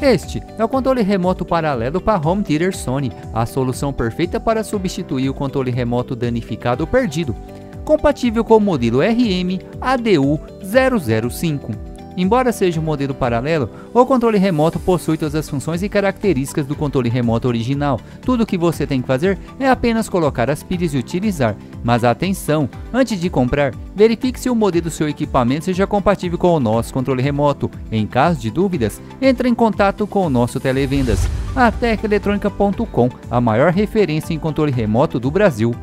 Este é o controle remoto paralelo para Home Theater Sony, a solução perfeita para substituir o controle remoto danificado ou perdido, compatível com o modelo RM ADU 005. Embora seja um modelo paralelo, o controle remoto possui todas as funções e características do controle remoto original. Tudo o que você tem que fazer é apenas colocar as pilhas e utilizar. Mas atenção, antes de comprar, verifique se o modelo do seu equipamento seja compatível com o nosso controle remoto. Em caso de dúvidas, entre em contato com o nosso televendas. A a maior referência em controle remoto do Brasil.